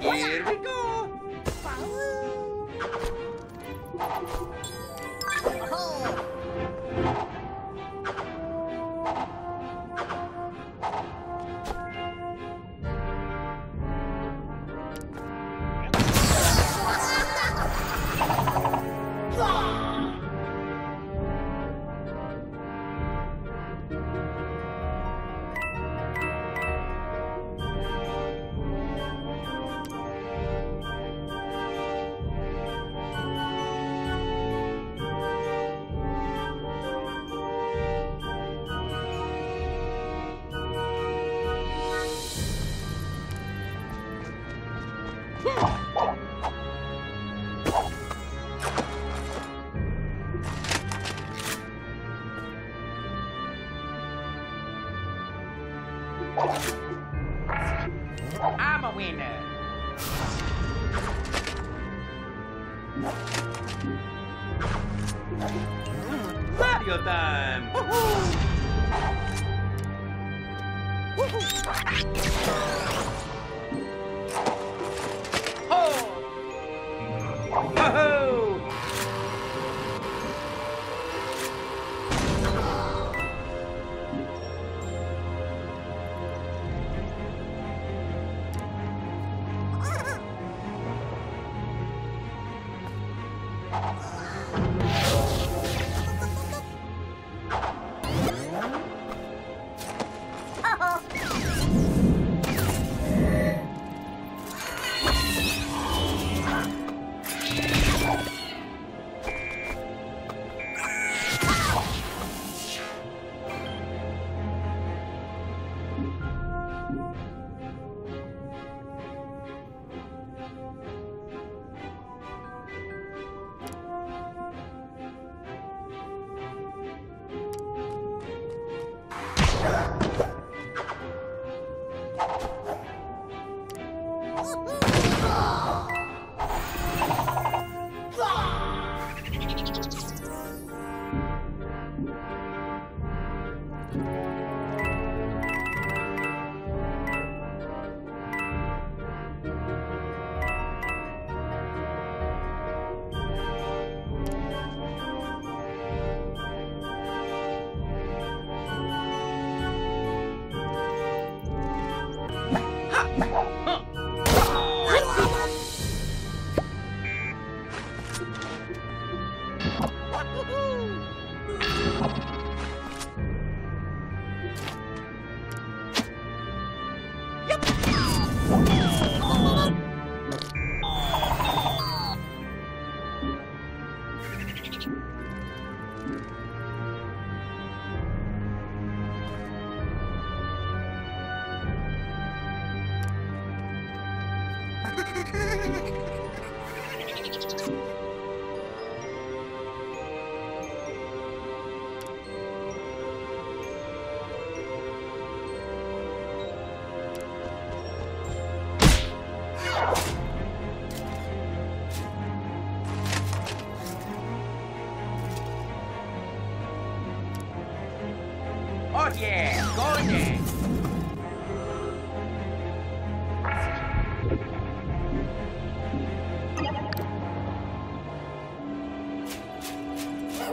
Here we go. I'm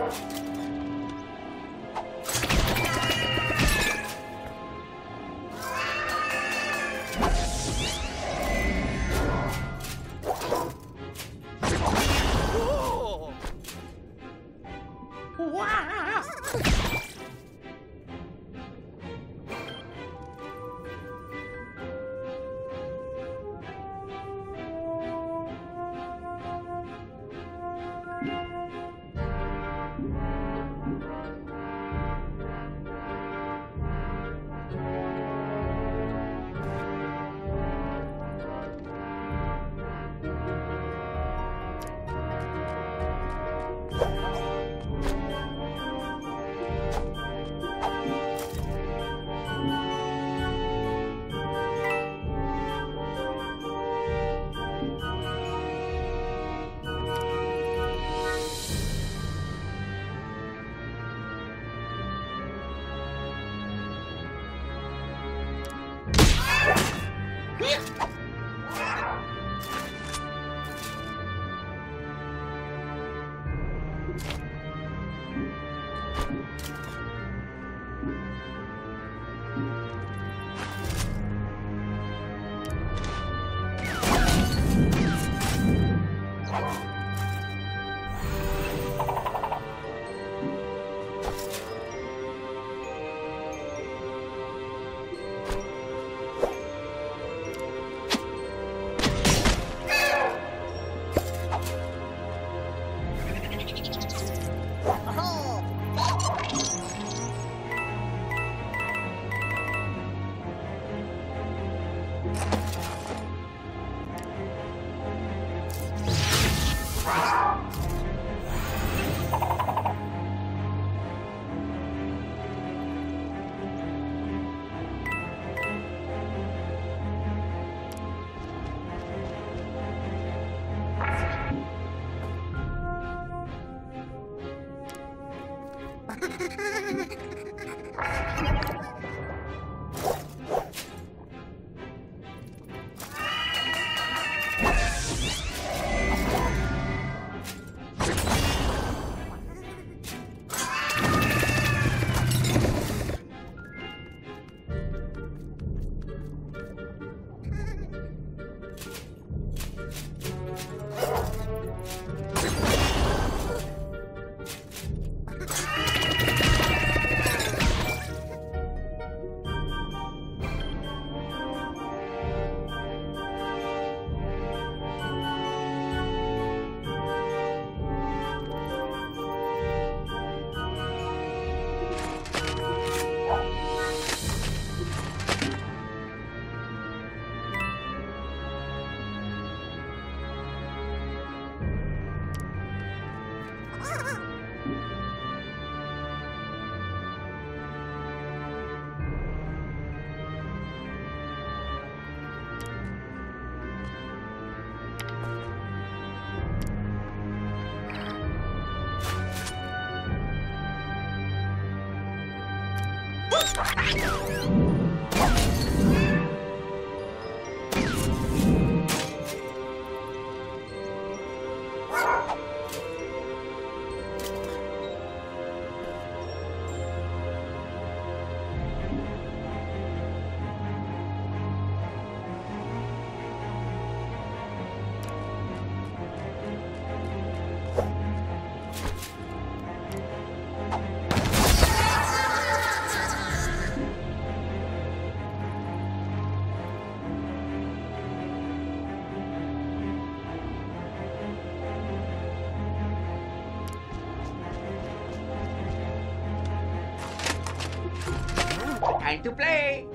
you to play!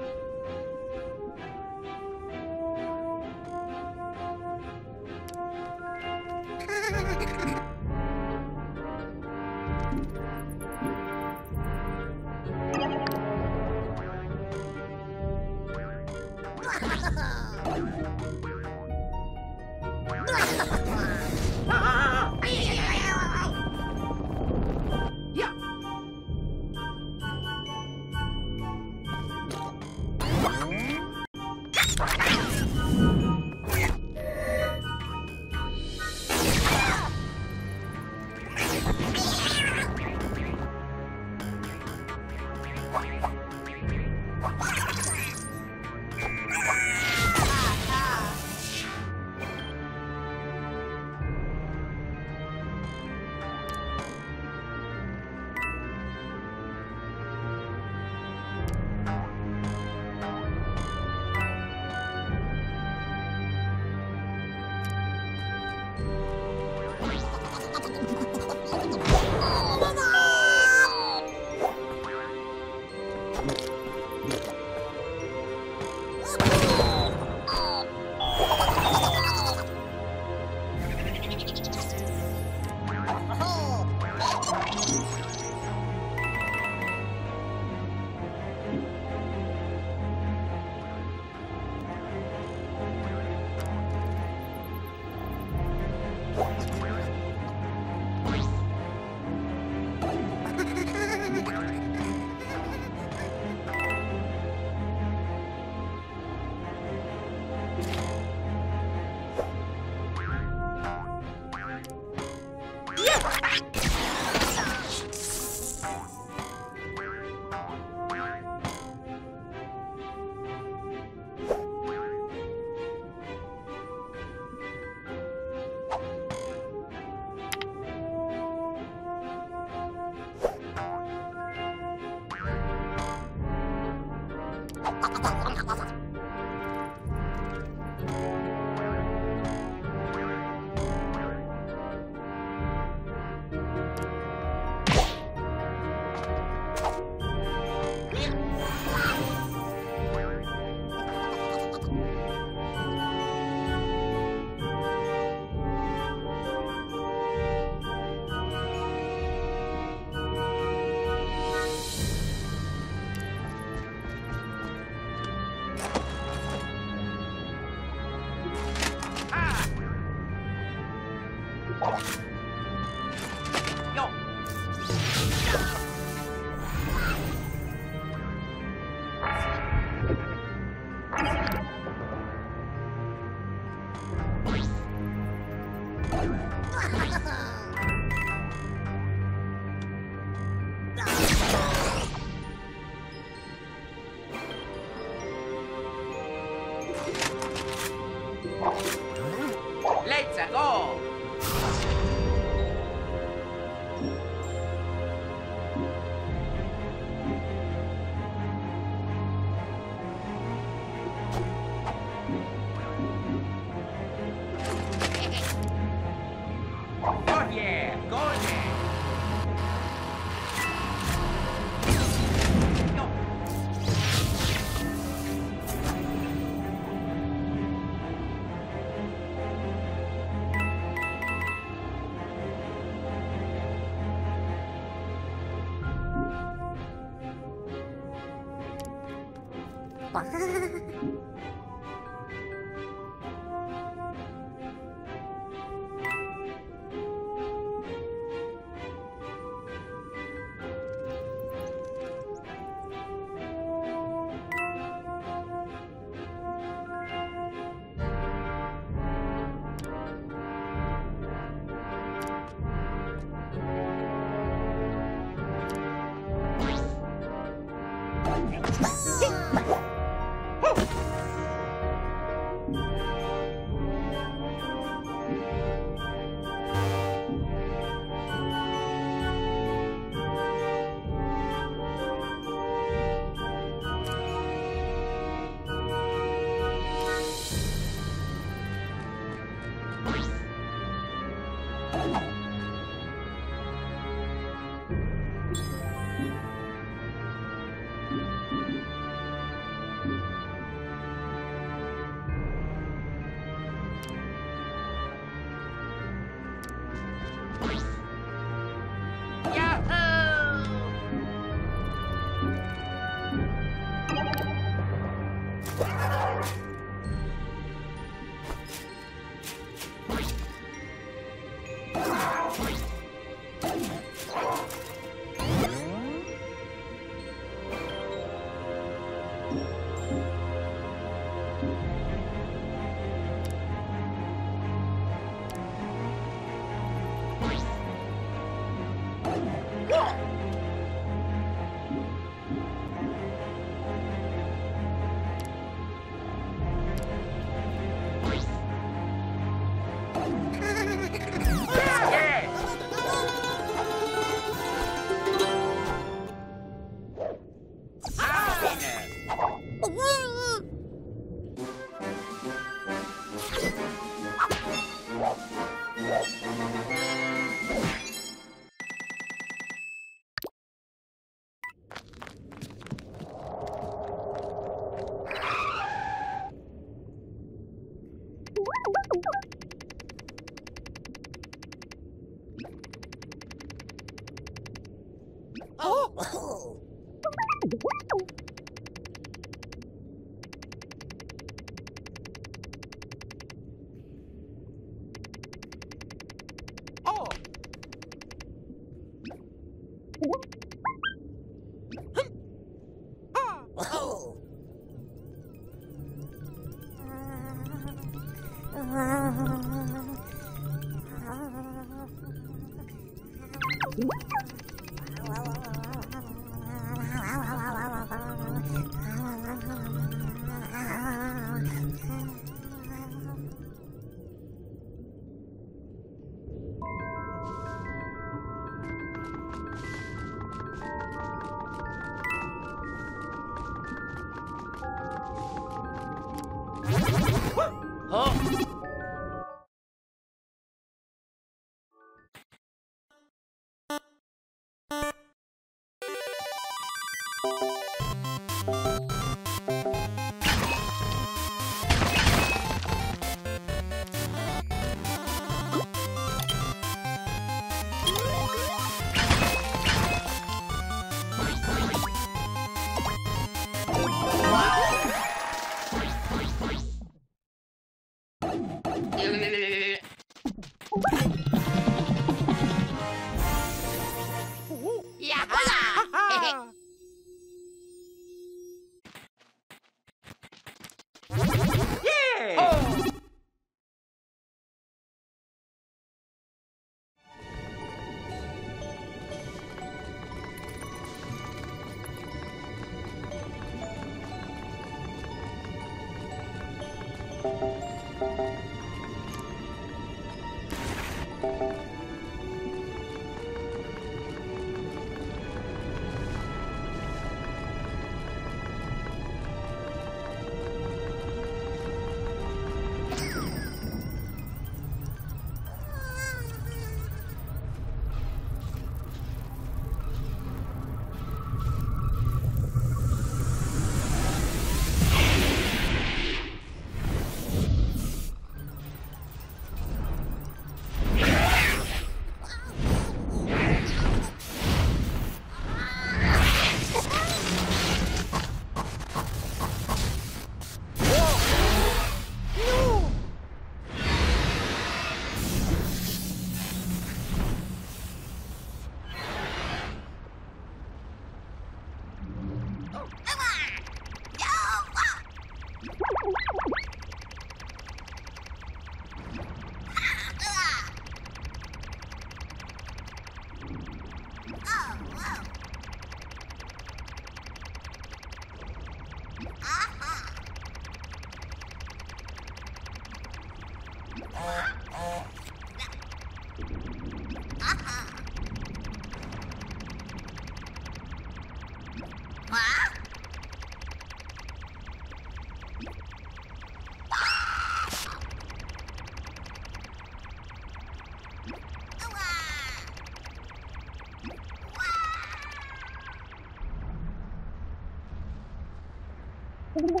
Wee!